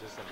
just an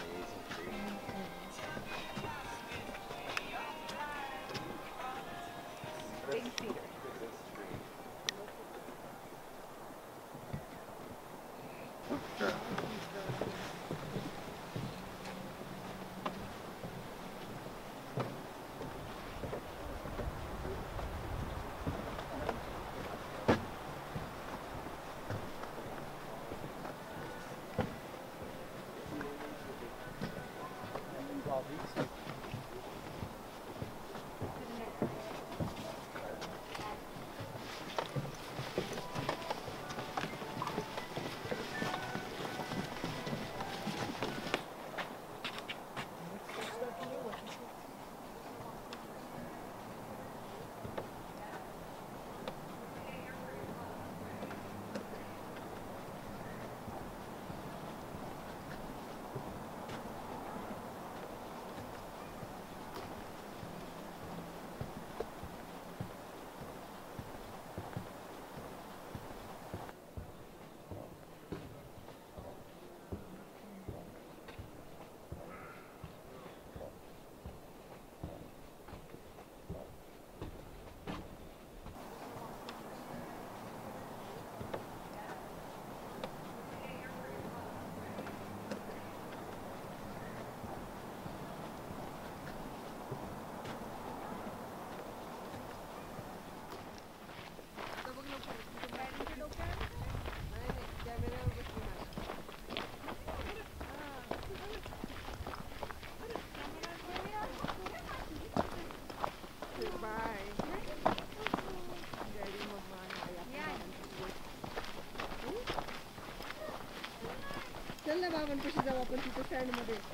Efendim hadi.